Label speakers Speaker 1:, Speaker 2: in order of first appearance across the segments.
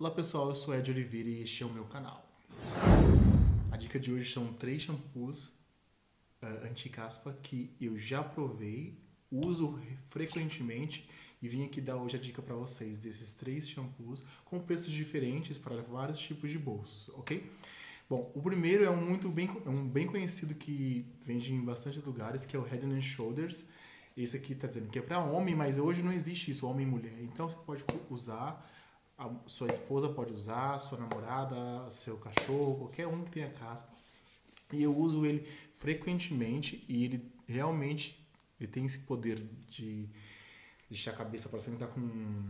Speaker 1: Olá pessoal, eu sou Ed Oliveira e este é o meu canal. A dica de hoje são três shampoos uh, anti-caspa que eu já provei, uso frequentemente e vim aqui dar hoje a dica para vocês desses três shampoos com preços diferentes para vários tipos de bolsos, ok? Bom, o primeiro é um muito bem, é um bem conhecido que vende em bastante lugares, que é o Head and Shoulders. Esse aqui está dizendo que é para homem, mas hoje não existe isso, homem e mulher. Então você pode usar a sua esposa pode usar, sua namorada, seu cachorro, qualquer um que tenha caspa. E eu uso ele frequentemente e ele realmente ele tem esse poder de deixar a cabeça parecendo que tá com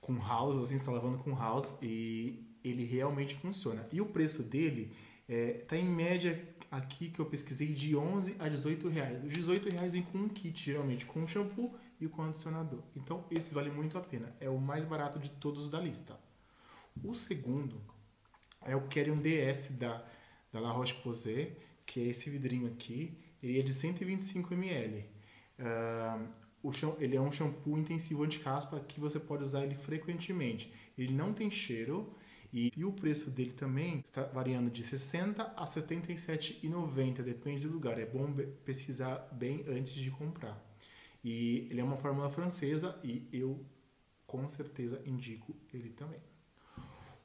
Speaker 1: com house, assim, está lavando com house e ele realmente funciona. E o preço dele é, tá em média aqui que eu pesquisei de 11 a 18 reais. Os 18 reais vem com um kit, geralmente com shampoo e o condicionador. Então, esse vale muito a pena. É o mais barato de todos da lista. O segundo é o Kerion DS da, da La Roche-Posay, que é esse vidrinho aqui. Ele é de 125 ml. Uh, o, ele é um shampoo intensivo anti-caspa que você pode usar ele frequentemente. Ele não tem cheiro e, e o preço dele também está variando de 60 a 77,90, depende do lugar. É bom pesquisar bem antes de comprar. E ele é uma fórmula francesa e eu com certeza indico ele também.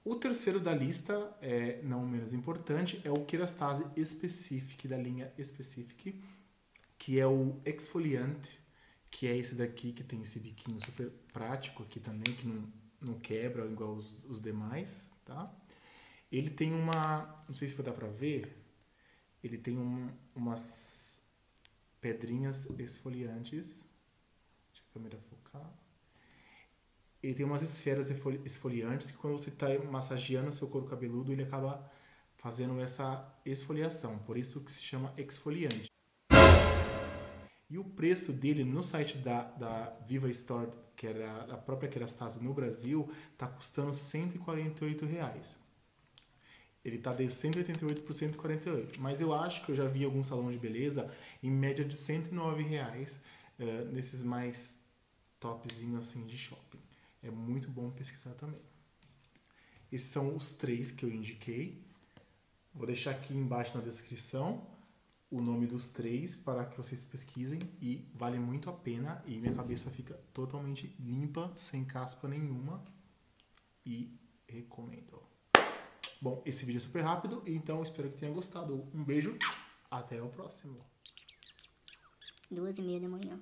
Speaker 1: O terceiro da lista, é não menos importante, é o Kerastase Specific, da linha Specific, que é o exfoliante, que é esse daqui que tem esse biquinho super prático aqui também, que não, não quebra igual os, os demais, tá? Ele tem uma, não sei se vai dar pra ver, ele tem um, umas pedrinhas esfoliantes câmera focar. Ele tem umas esferas esfoliantes que quando você está massageando seu couro cabeludo, ele acaba fazendo essa esfoliação. Por isso que se chama exfoliante. E o preço dele no site da, da Viva Store, que era a própria Kerastase no Brasil, está custando 148 reais. Ele está de 188 por 148. Mas eu acho que eu já vi algum salão de beleza em média de 109 reais, uh, nesses mais topzinho assim de shopping. É muito bom pesquisar também. Esses são os três que eu indiquei. Vou deixar aqui embaixo na descrição o nome dos três para que vocês pesquisem e vale muito a pena e minha cabeça fica totalmente limpa, sem caspa nenhuma e recomendo. Bom, esse vídeo é super rápido, então espero que tenha gostado. Um beijo, até o próximo.
Speaker 2: Duas e meia da manhã.